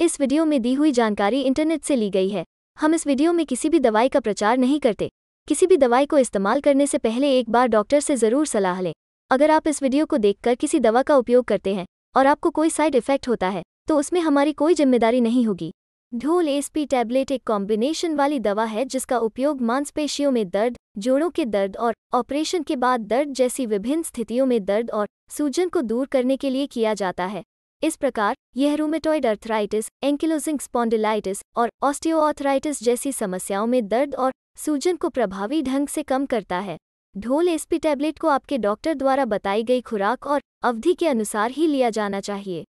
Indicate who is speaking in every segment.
Speaker 1: इस वीडियो में दी हुई जानकारी इंटरनेट से ली गई है। हम इस वीडियो में किसी भी दवाई का प्रचार नहीं करते। किसी भी दवाई को इस्तेमाल करने से पहले एक बार डॉक्टर से ज़रूर सलाह लें। अगर आप इस वीडियो को देखकर किसी दवा का उपयोग करते हैं और आपको कोई साइड इफ़ेक्ट होता है तो उसमें हमारी कोई ज़िम्मेदारी नहीं होगी। ढोल एसपी टैबलेट एक कॉम्बिनेशन वाली दवा है जिसका उपयोग मांसपेशियों में दर्द, जोड़ों के दर्द और ऑपरेशन के बाद दर्द जैसी विभिन्न स्थितियों में दर्द और सूजन को दूर करने के लिए किया जाता है। इस प्रकार, यह रूमेटॉइड अर्थराइटिस एंकिलोजिंग स्पॉन्डिलाइटिस और ऑस्टियोआर्थराइटिस जैसी समस्याओं में दर्द और सूजन को प्रभावी ढंग से कम करता है। ढोल एसपी टैबलेट को आपके डॉक्टर द्वारा बताई गई खुराक और अवधि के अनुसार ही लिया जाना चाहिए।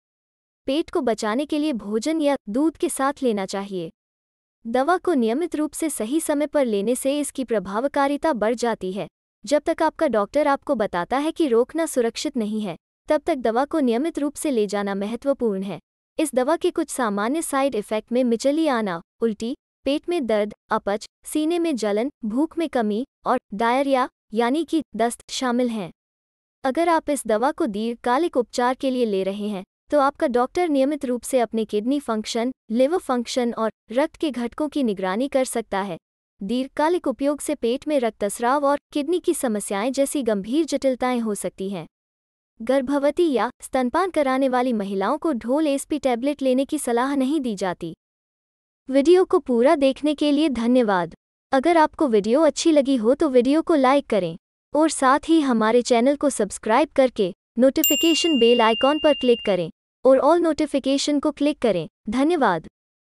Speaker 1: पेट को बचाने के लिए भोजन या दूध के साथ लेना चाहिए। दवा को नियमित रूप से सही समय पर लेने से इसकी प्रभावकारिता बढ़ जाती है। जब तक आपका डॉक्टर आपको बताता है कि रोकना सुरक्षित नहीं है। तब तक दवा को नियमित रूप से ले जाना महत्वपूर्ण है। इस दवा के कुछ सामान्य साइड इफ़ेक्ट में मिचली आना उल्टी, पेट में दर्द, अपच, सीने में जलन, भूख में कमी और डायरिया, यानी कि दस्त शामिल हैं। अगर आप इस दवा को दीर्घकालिक उपचार के लिए ले रहे हैं तो आपका डॉक्टर नियमित रूप से अपने किडनी फ़ंक्शन, लिवर फ़ंक्शन और रक्त के घटकों की निगरानी कर सकता है। दीर्घकालिक उपयोग से पेट में रक्तस्राव और किडनी की समस्याएँ जैसी गंभीर जटिलताएँ हो सकती हैं। गर्भवती या स्तनपान कराने वाली महिलाओं को ढोल एसपी टैबलेट लेने की सलाह नहीं दी जाती। वीडियो को पूरा देखने के लिए धन्यवाद। अगर आपको वीडियो अच्छी लगी हो तो वीडियो को लाइक करें और साथ ही हमारे चैनल को सब्सक्राइब करके नोटिफिकेशन बेल आइकॉन पर क्लिक करें और ऑल नोटिफिकेशन को क्लिक करें। धन्यवाद।